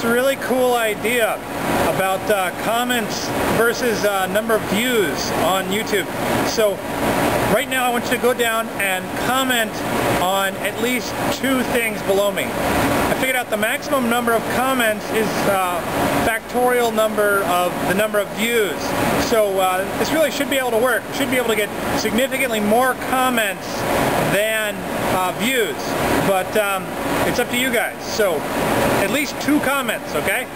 this really cool idea about uh, comments versus uh, number of views on YouTube. So right now I want you to go down and comment on at least two things below me. I figured out the maximum number of comments is uh, factorial number of the number of views. So uh, this really should be able to work. Should be able to get significantly more comments than uh, views. But um, it's up to you guys. So at least two comments, okay?